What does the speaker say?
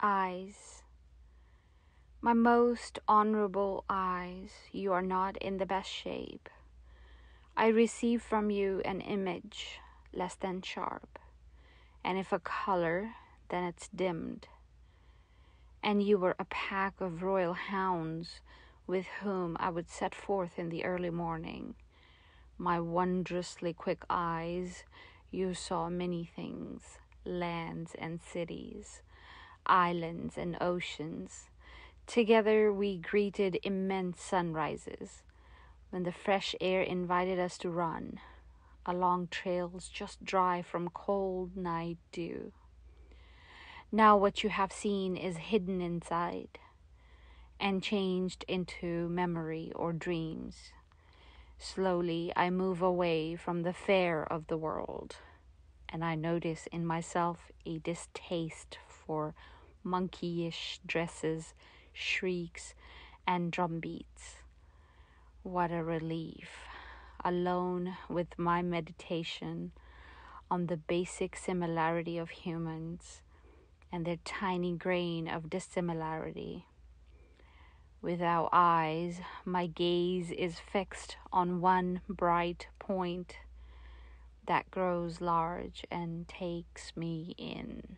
Eyes. My most honorable eyes, you are not in the best shape. I receive from you an image less than sharp, and if a color, then it's dimmed. And you were a pack of royal hounds with whom I would set forth in the early morning. My wondrously quick eyes, you saw many things lands and cities islands and oceans. Together we greeted immense sunrises when the fresh air invited us to run along trails just dry from cold night dew. Now what you have seen is hidden inside and changed into memory or dreams. Slowly I move away from the fair of the world, and I notice in myself a distaste for monkeyish dresses, shrieks, and drum beats. What a relief, alone with my meditation on the basic similarity of humans and their tiny grain of dissimilarity. Without eyes, my gaze is fixed on one bright point that grows large and takes me in.